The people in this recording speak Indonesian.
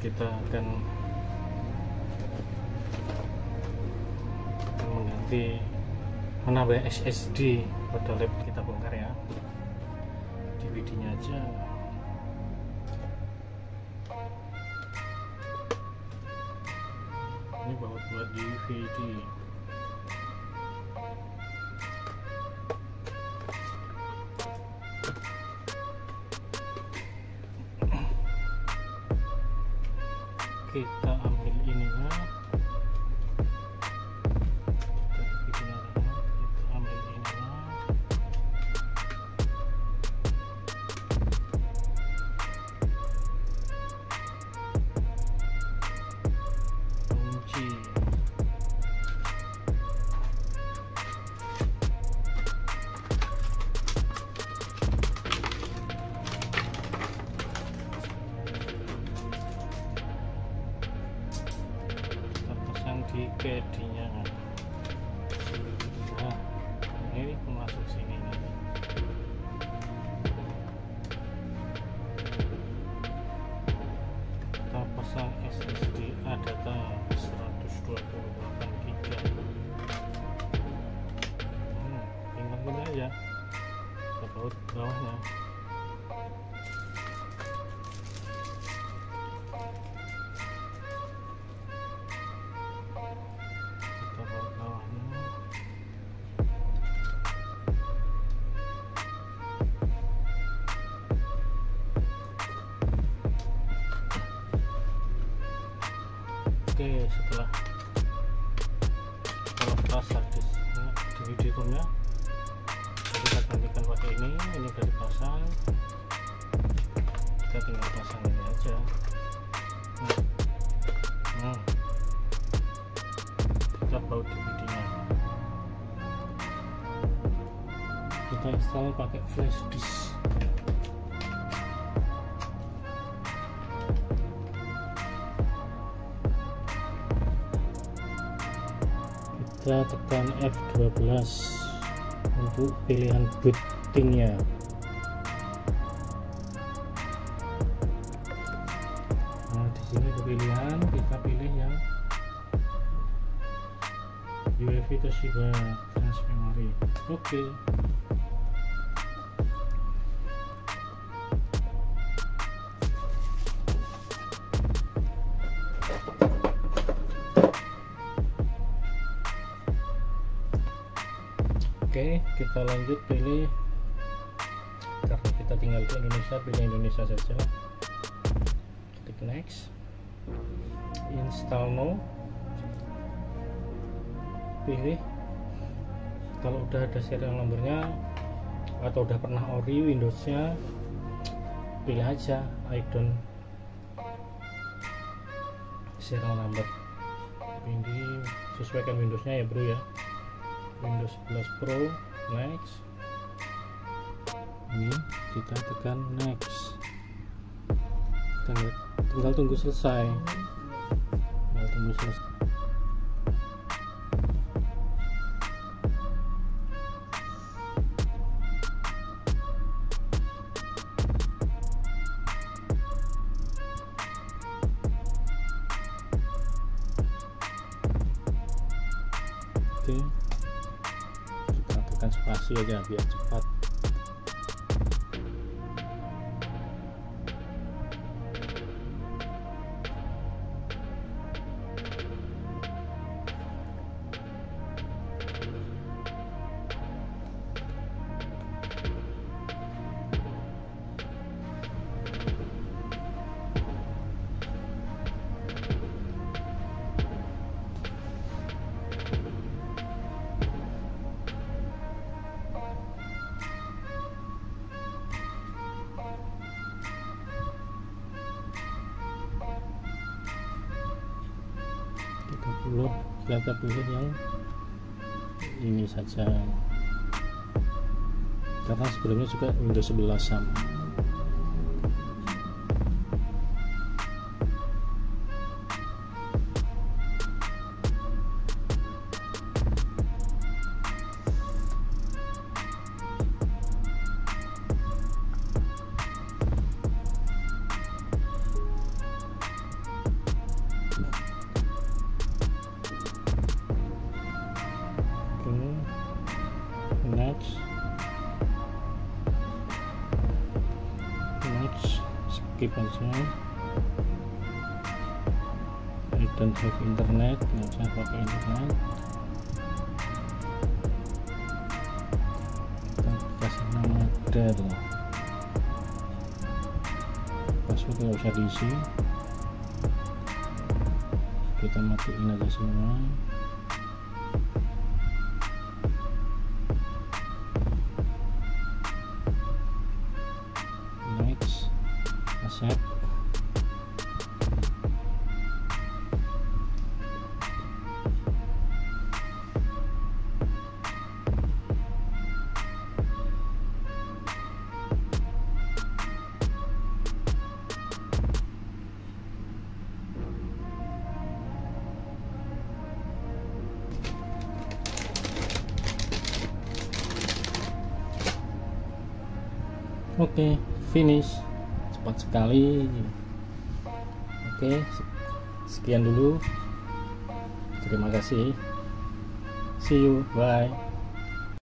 kita akan mengganti menambah SSD pada lab kita bongkar ya. DVD nya aja. Ini buat buat DVD ambil 可以啊。Di KD nya nah ini masuk sini kita pasang SSD adata 128 GB hmm, tinggal ini aja kita baut bawahnya oke setelah kalau pas harddisk DVD nya kita gantikan pakai ini ini udah dipasang. Kita tinggal pasang ini aja. Nah, nah. kita baut DVD nya. Kita install pakai flash disk kita tekan F12 untuk pilihan bootingnya. Nah di sini pilihan. Kita pilih yang UEFI Toshiba Trans Memory oke oke kita lanjut pilih. Karena kita tinggal di Indonesia pilih Indonesia saja. Klik next. Install now. Pilih. Kalau udah ada serial nomornya atau udah pernah ori Windowsnya pilih aja icon serial number. Ini sesuaikan Windowsnya ya bro ya Windows 11 Pro next. Ini kita tekan next. Tinggal, tinggal tunggu selesai. Tinggal tunggu selesai. Oke tekan spasi aja biar cepat kita pilih kita pilih yang ini saja. Karena sebelumnya juga Windows 11 sama skip aja. I don't have internet nggak usah pakai internet. Kita kasih nama del. Password nggak usah diisi. Kita matiin aja semua oke okay, finish. Cepat sekali. Oke okay, sekian dulu. Terima kasih. See you. Bye